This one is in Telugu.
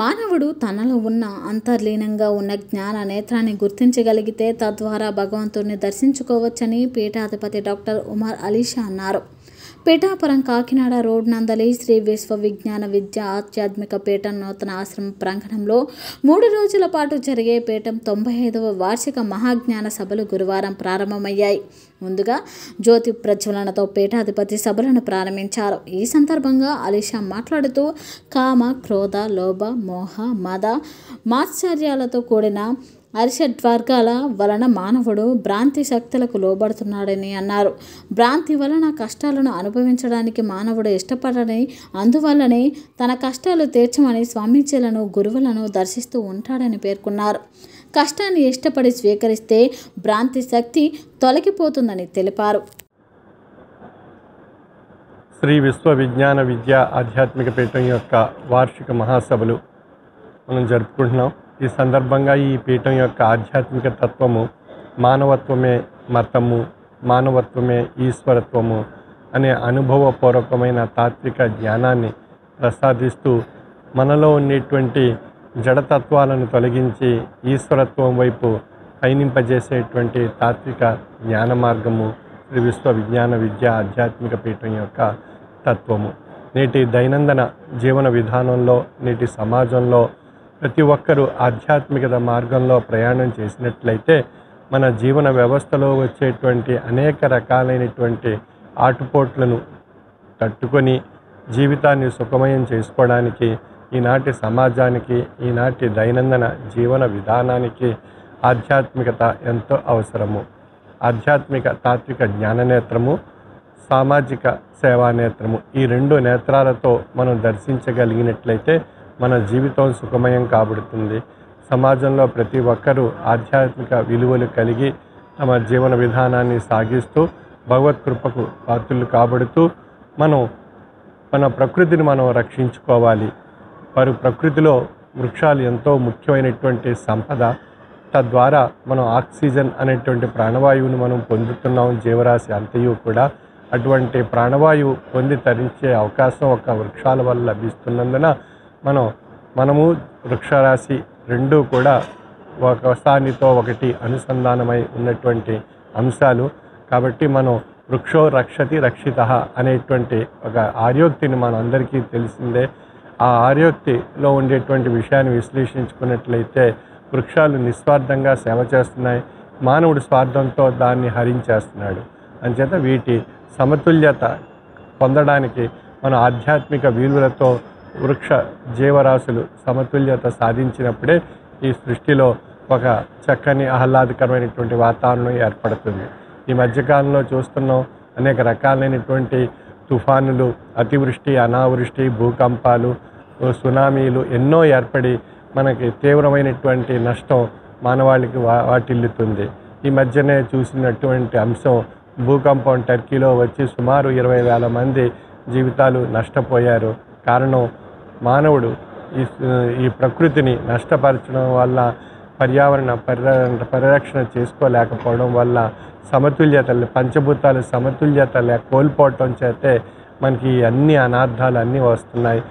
మానవుడు తనలో ఉన్న అంతర్లీనంగా ఉన్న జ్ఞాన నేత్రాన్ని గుర్తించగలిగితే తద్వారా భగవంతుడిని దర్శించుకోవచ్చని పీఠాధిపతి డాక్టర్ ఉమర్ అలీషా అన్నారు. పీఠాపురం కాకినాడ రోడ్ నందలి శ్రీ విశ్వ విజ్ఞాన విద్య ఆధ్యాత్మిక పీఠం నూతన ఆశ్రమ ప్రాంగణంలో మూడు రోజుల పాటు జరిగే పీఠం తొంభై ఐదవ వార్షిక మహాజ్ఞాన సభలు గురువారం ప్రారంభమయ్యాయి. ముందుగా జ్యోతి ప్రజ్వలనతో పీఠాధిపతి సభలను ప్రారంభించారు. ఈ సందర్భంగా అలీషా మాట్లాడుతూ కామ క్రోధ లోభ మోహ మద మాత్సర్యాలతో కూడిన అరిషడ్వర్గాల వలన మానవుడు భ్రాంతి శక్తులకు లోబడుతున్నాడని అన్నారు. భ్రాంతి వలన కష్టాలను అనుభవించడానికి మానవుడు ఇష్టపడని అందువల్లనే తన కష్టాలు తీర్చమని స్వామీజీలను గురువులను దర్శిస్తూ ఉంటాడని పేర్కొన్నారు. కష్టాన్ని ఇష్టపడి స్వీకరిస్తే భ్రాంతి శక్తి తొలగిపోతుందని తెలిపారు. శ్రీ విశ్వ విజ్ఞాన విద్య ఆధ్యాత్మిక పీఠం యొక్క వార్షిక మహాసభలు మనం జరుపుకుంటున్నాం. ఈ సందర్భంగా ఈ పీఠం యొక్క ఆధ్యాత్మిక తత్వము మానవత్వమే మతము మానవత్వమే ఈశ్వరత్వము అనే అనుభవపూర్వకమైన తాత్విక జ్ఞానాన్ని ప్రసాదిస్తూ మనలో ఉండేటువంటి జడతత్వాలను తొలగించి ఈశ్వరత్వం వైపు పయనింపజేసేటువంటి తాత్విక జ్ఞాన మార్గము శ్రీ విశ్వ విజ్ఞాన విద్య ఆధ్యాత్మిక పీఠం యొక్క తత్వము. నేటి దైనందిన జీవన విధానంలో నేటి సమాజంలో ప్రతి ఒక్కరూ ఆధ్యాత్మికత మార్గంలో ప్రయాణం చేసినట్లయితే మన జీవన వ్యవస్థలో వచ్చేటువంటి అనేక రకాలైనటువంటి ఆటుపోట్లను తట్టుకొని జీవితాన్ని సుఖమయం చేసుకోవడానికి ఈనాటి సమాజానికి ఈనాటి దైనందిన జీవన విధానానికి ఆధ్యాత్మికత ఎంతో అవసరము. ఆధ్యాత్మిక తాత్విక జ్ఞాననేత్రము సామాజిక సేవా నేత్రము ఈ రెండు నేత్రాలతో మనం దర్శించగలిగినట్లయితే మన జీవితం సుఖమయం కాబడుతుంది. సమాజంలో ప్రతి ఒక్కరూ ఆధ్యాత్మిక విలువలు కలిగి తమ జీవన విధానాన్ని సాగిస్తూ భగవత్ కృపకు పాత్రులు కాబడుతూ మనం మన ప్రకృతిని మనం రక్షించుకోవాలి. వారు ప్రకృతిలో వృక్షాలు ఎంతో ముఖ్యమైనటువంటి సంపద. తద్వారా మనం ఆక్సిజన్ అనేటువంటి ప్రాణవాయువును మనం పొందుతున్నాం జీవరాశి అంతయు కూడా. అటువంటి ప్రాణవాయువు పొంది తరించే అవకాశం ఒక వృక్షాల వల్ల లభిస్తున్నందున మనం మనము వృక్షరాశి రెండూ కూడా ఒకసానితో ఒకటి అనుసంధానమై ఉన్నటువంటి అంశాలు. కాబట్టి మనం వృక్షో రక్షతి రక్షిత అనేటువంటి ఒక ఆర్యోక్తిని మన అందరికీ తెలిసిందే. ఆ ఆర్యోక్తిలో ఉండేటువంటి విషయాన్ని విశ్లేషించుకున్నట్లయితే వృక్షాలు నిస్వార్థంగా సేవ చేస్తున్నాయి. మానవుడు స్వార్థంతో దాన్ని హరించేస్తున్నాడు. అంచేత వీటి సమతుల్యత పొందడానికి మన ఆధ్యాత్మిక విలువలతో వృక్ష జీవరాశులు సమతుల్యత సాధించినప్పుడే ఈ సృష్టిలో ఒక చక్కని ఆహ్లాదకరమైనటువంటి వాతావరణం ఏర్పడుతుంది. ఈ మధ్యకాలంలో చూస్తున్నాం అనేక రకాలైనటువంటి తుఫానులు అతివృష్టి అనావృష్టి భూకంపాలు సునామీలు ఎన్నో ఏర్పడి మనకి తీవ్రమైనటువంటి నష్టం మానవాళికి వా వాటిల్లుతుంది. ఈ మధ్యనే చూసినటువంటి అంశం భూకంపం టర్కీలో వచ్చి సుమారు ఇరవై వేల మంది జీవితాలు నష్టపోయారు. కారణం మానవుడు ఈ ఈ ప్రకృతిని నష్టపరచడం వల్ల పర్యావరణ పరిర పరిరక్షణ చేసుకోలేకపోవడం వల్ల సమతుల్యత పంచభూతాలు సమతుల్యత లేక కోల్పోవటం చేతే మనకి అన్ని అనార్థాలు అన్నీ వస్తున్నాయి.